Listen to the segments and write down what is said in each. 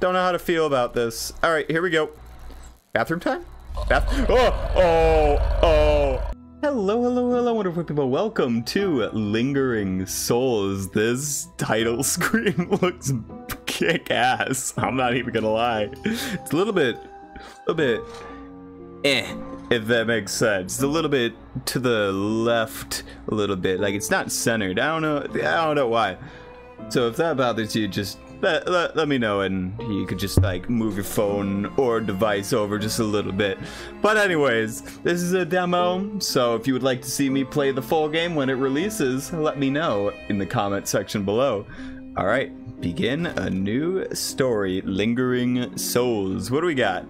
Don't know how to feel about this. All right, here we go. Bathroom time? Bath. Oh, oh, oh. Hello, hello, hello, wonderful people. Welcome to Lingering Souls. This title screen looks kick ass. I'm not even gonna lie. It's a little bit, a little bit, eh, if that makes sense. It's a little bit to the left, a little bit. Like it's not centered. I don't know. I don't know why. So if that bothers you, just let, let, let, me know and you could just like move your phone or device over just a little bit. But anyways, this is a demo, so if you would like to see me play the full game when it releases, let me know in the comment section below. Alright, begin a new story, Lingering Souls. What do we got?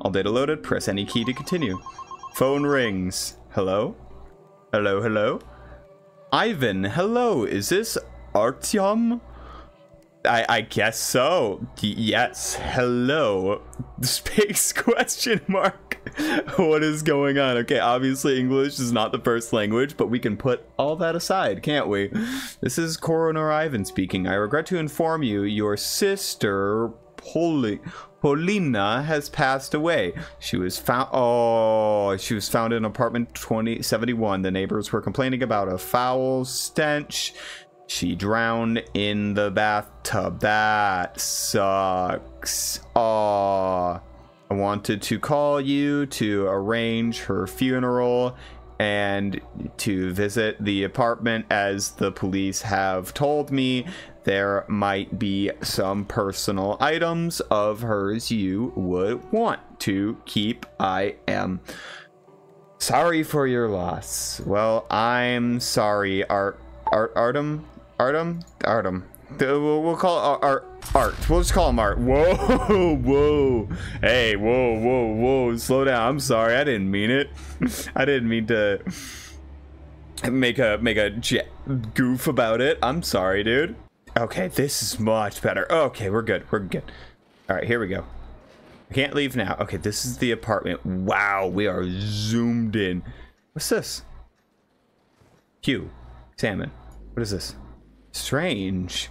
All data loaded, press any key to continue. Phone rings. Hello? Hello, hello? Ivan, hello, is this Artyom? I, I guess so. yes. Hello. Space question mark. what is going on? Okay, obviously English is not the first language, but we can put all that aside, can't we? This is Coroner Ivan speaking. I regret to inform you, your sister, Poli Polina has passed away. She was found. Oh, she was found in apartment 2071. The neighbors were complaining about a foul stench. She drowned in the bathtub. That sucks. Aw. I wanted to call you to arrange her funeral and to visit the apartment as the police have told me there might be some personal items of hers you would want to keep. I am sorry for your loss. Well, I'm sorry, Art Art Artem Artem? Artem. We'll, call Art, Art. We'll just call him Art. Whoa, whoa. Hey, whoa, whoa, whoa. Slow down. I'm sorry. I didn't mean it. I didn't mean to make a make a goof about it. I'm sorry, dude. Okay, this is much better. Okay, we're good. We're good. All right, here we go. I can't leave now. Okay, this is the apartment. Wow, we are zoomed in. What's this? Q. Salmon. What is this? Strange.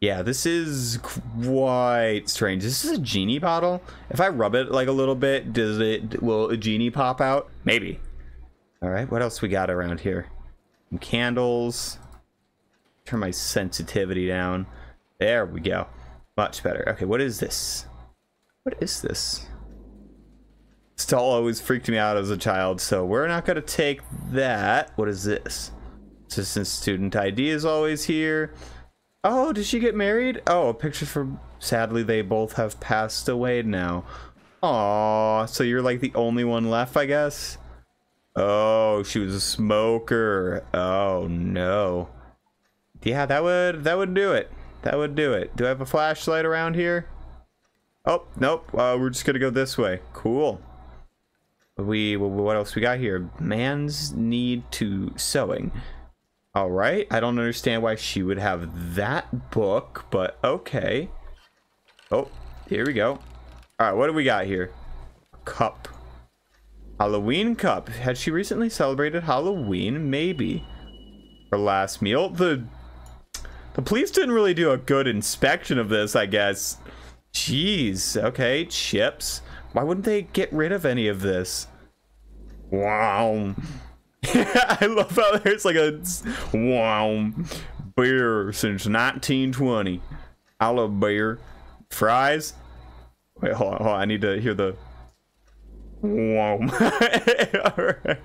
Yeah, this is quite strange. This is a genie bottle. If I rub it like a little bit, does it will a genie pop out? Maybe. All right, what else we got around here? Some candles. Turn my sensitivity down. There we go. Much better. Okay, what is this? What is this? Stall always freaked me out as a child, so we're not going to take that. What is this? Assistant student ID is always here. Oh, did she get married? Oh, a picture from... Sadly, they both have passed away now. Aw, so you're like the only one left, I guess? Oh, she was a smoker. Oh, no. Yeah, that would that would do it. That would do it. Do I have a flashlight around here? Oh, nope. Uh, we're just gonna go this way. Cool. We what else we got here? Man's need to sewing. All right. I don't understand why she would have that book, but okay. Oh, here we go. All right, what do we got here? Cup. Halloween cup. Had she recently celebrated Halloween? Maybe. Her last meal. The the police didn't really do a good inspection of this, I guess. Jeez. Okay, chips. Why wouldn't they get rid of any of this? Wow. I love how there's like a wow beer since 1920. I love beer. Fries. Wait, hold on, hold on. I need to hear the wow. All right.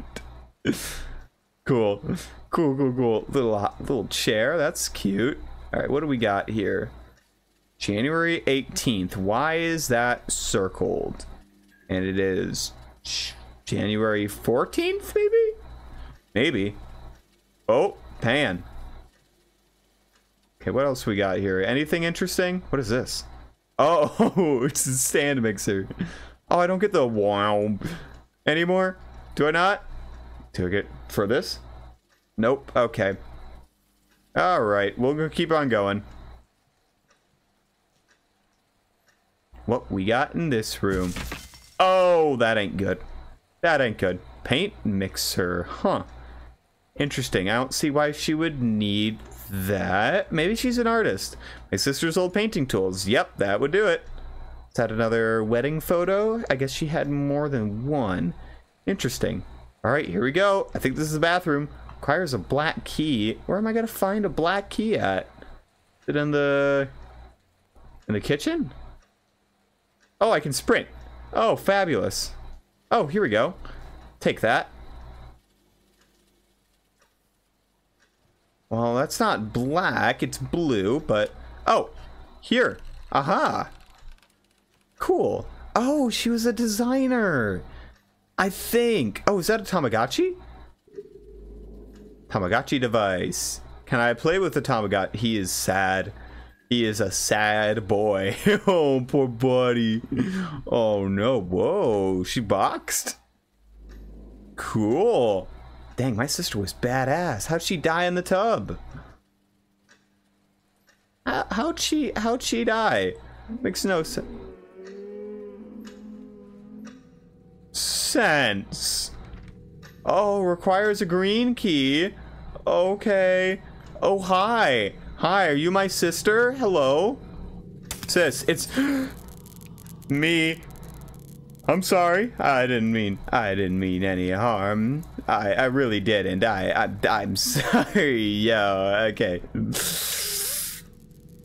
Cool. Cool, cool, cool. Little little chair. That's cute. All right, what do we got here? January 18th. Why is that circled? And it is January 14th, maybe? Maybe. Oh, pan. Okay, what else we got here? Anything interesting? What is this? Oh, it's a stand mixer. Oh, I don't get the wow anymore. Do I not? Do I get for this? Nope. Okay. All right, we'll keep on going. What we got in this room? Oh, that ain't good. That ain't good. Paint mixer, huh? Interesting. I don't see why she would need that. Maybe she's an artist. My sister's old painting tools. Yep, that would do it. Is that another wedding photo? I guess she had more than one. Interesting. All right, here we go. I think this is the bathroom. Requires a black key. Where am I gonna find a black key at? Is it in the in the kitchen? Oh, I can sprint. Oh, fabulous. Oh, here we go. Take that. Well, that's not black, it's blue, but... Oh, here. Aha. Cool. Oh, she was a designer. I think. Oh, is that a Tamagotchi? Tamagotchi device. Can I play with the Tamagotchi? He is sad. He is a sad boy. oh, poor buddy. Oh, no. Whoa, she boxed? Cool. Dang, my sister was badass. How'd she die in the tub? how'd she, how'd she die? Makes no sense. Sense. Oh, requires a green key. Okay. Oh, hi. Hi, are you my sister? Hello? Sis, it's me. I'm sorry. I didn't mean I didn't mean any harm. I I really didn't. I, I I'm sorry. Yo, okay.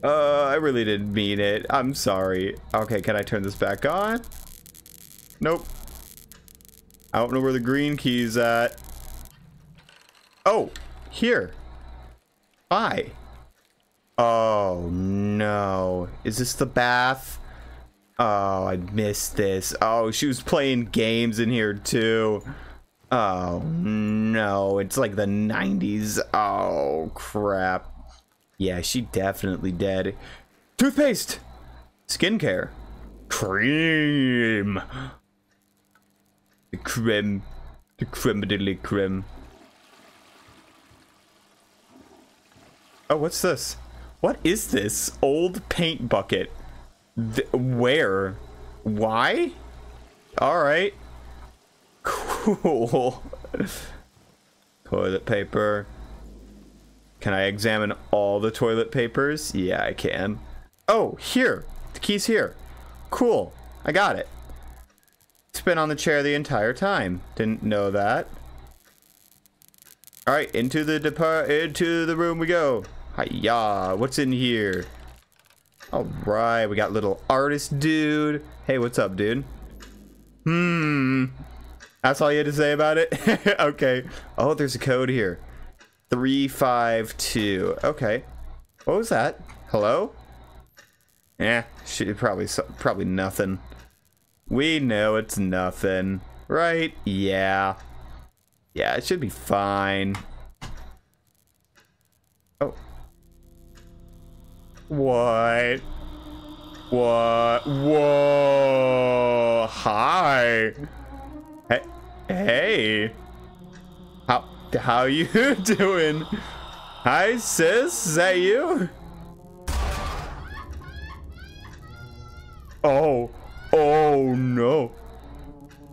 Uh, I really didn't mean it. I'm sorry. Okay, can I turn this back on? Nope. I don't know where the green key's at. Oh, here. Bye. Oh, no. Is this the bath? Oh, I missed this. Oh, she was playing games in here too. Oh, no. It's like the 90s. Oh, crap. Yeah, she definitely dead. Toothpaste! Skincare. Cream! The creme. The creme de la creme. Oh, what's this? What is this? Old paint bucket. Th where? Why? Alright. Cool. toilet paper. Can I examine all the toilet papers? Yeah, I can. Oh, here. The key's here. Cool. I got it. It's been on the chair the entire time. Didn't know that. All right, into the depart into the room we go. Hiya, what's in here? All right, we got little artist dude. Hey, what's up, dude? Hmm. That's all you had to say about it? okay. Oh, there's a code here. 352. Okay. What was that? Hello? Yeah, she probably probably nothing. We know it's nothing, right? Yeah. Yeah, it should be fine. Oh. What? What? Whoa! Hi. Hey. How how you doing? Hi, sis. Is that you? Oh. Oh no.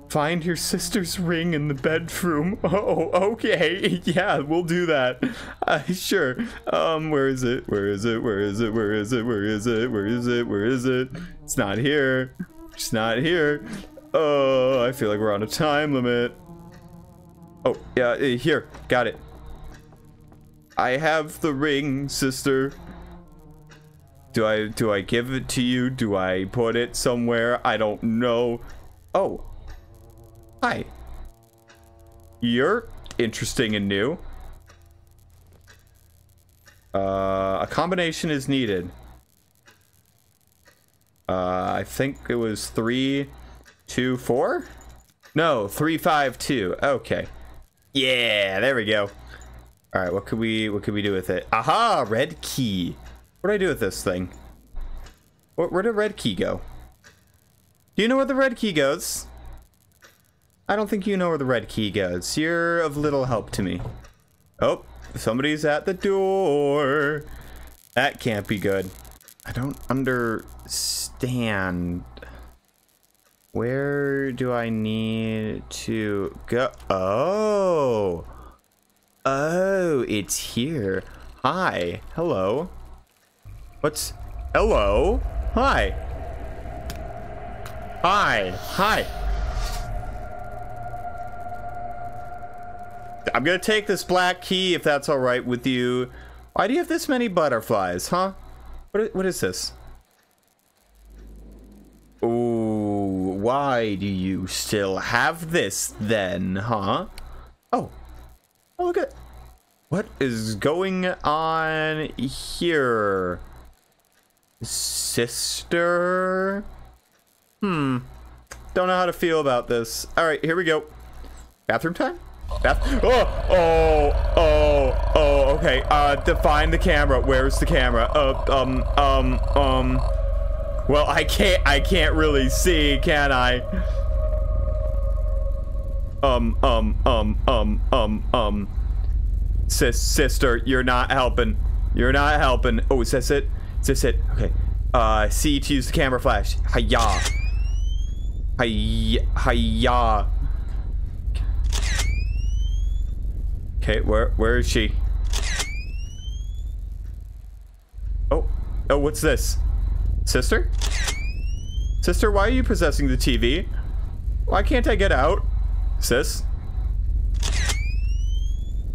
Find your sister's ring in the bedroom. Oh, okay. Yeah, we'll do that. Uh, sure. Um, where is it? Where is it? Where is it? Where is it? Where is it? Where is it? Where is it? It's not here. It's not here. Oh, I feel like we're on a time limit. Oh, yeah, uh, here. Got it. I have the ring, sister. Do I do I give it to you? Do I put it somewhere? I don't know. Oh, Hi. You're interesting and new. Uh, a combination is needed. Uh, I think it was three, two, four? No, three, five, two. Okay. Yeah, there we go. All right, what could we what could we do with it? Aha, red key. What do I do with this thing? Where, where did red key go? Do you know where the red key goes? I don't think you know where the red key goes. You're of little help to me. Oh, somebody's at the door. That can't be good. I don't understand. Where do I need to go? Oh. Oh, it's here. Hi. Hello. What's... Hello? Hi. Hi. Hi. I'm gonna take this black key if that's alright with you. Why do you have this many butterflies, huh? What, what is this? Why do you still have this then, huh? Oh. Oh, look at... What is going on here? Sister? Hmm. Don't know how to feel about this. Alright, here we go. Bathroom time? Bath oh, oh, oh, oh, okay. Uh, define the camera. Where's the camera? Uh, um, um, um. Well, I can't, I can't really see, can I? Um, um, um, um, um, um. Sis, sister, you're not helping. You're not helping. Oh, is this it? Is this it? Okay. Uh, C to use the camera flash. Hiya. Hiya. Hiya. Okay, where where is she? Oh, oh, what's this? Sister? Sister, why are you possessing the TV? Why can't I get out? Sis?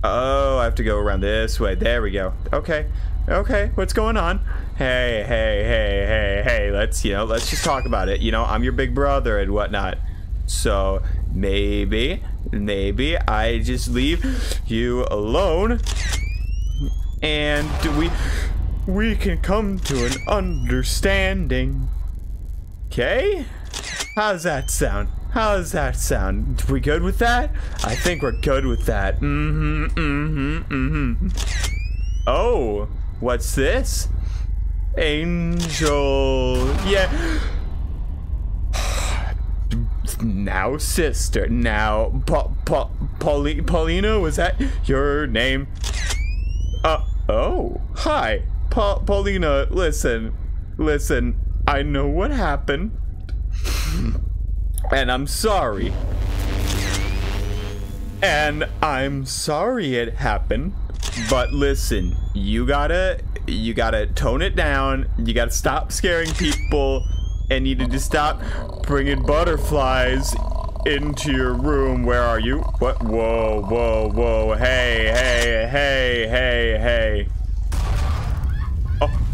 Oh, I have to go around this way. There we go. Okay. Okay, what's going on? Hey, hey, hey, hey, hey, let's, you know, let's just talk about it. You know, I'm your big brother and whatnot. So, maybe, maybe I just leave you alone and do we, we can come to an understanding. Okay? How's that sound? How's that sound? We good with that? I think we're good with that. Mm-hmm, mm-hmm, mm-hmm. Oh, what's this? Angel. Yeah. now, sister. Now, pa pa Pauli Paulina, was that your name? Uh, oh, hi. Pa Paulina, listen. Listen, I know what happened. And I'm sorry. And I'm sorry it happened. But listen, you gotta you gotta tone it down. You gotta stop scaring people and you need to stop bringing butterflies into your room. Where are you? What? Whoa, whoa, whoa. Hey, hey, hey, hey, hey.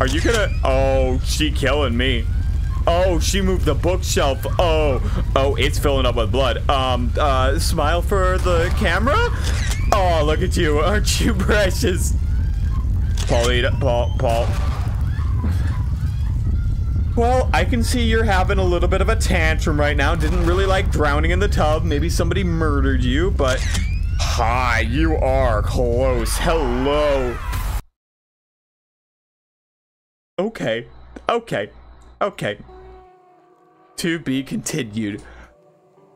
Are you gonna? Oh, she killing me. Oh, she moved the bookshelf. Oh, oh, it's filling up with blood. Um, uh, smile for the camera? Oh, look at you. Aren't you precious? Paulita, Paul, Paul. Well, I can see you're having a little bit of a tantrum right now. Didn't really like drowning in the tub. Maybe somebody murdered you, but... Hi, you are close. Hello. Okay. Okay. Okay. To be continued.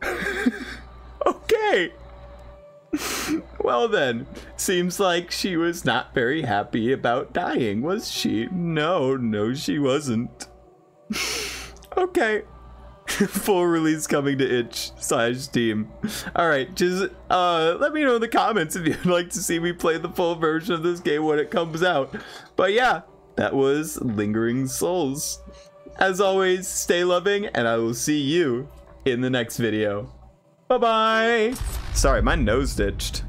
okay. well then, seems like she was not very happy about dying, was she? No, no she wasn't. okay. Full release coming to itch slash steam. Alright, just uh let me know in the comments if you'd like to see me play the full version of this game when it comes out. But yeah, that was Lingering Souls. As always, stay loving, and I will see you in the next video. Bye-bye! Sorry, my nose ditched.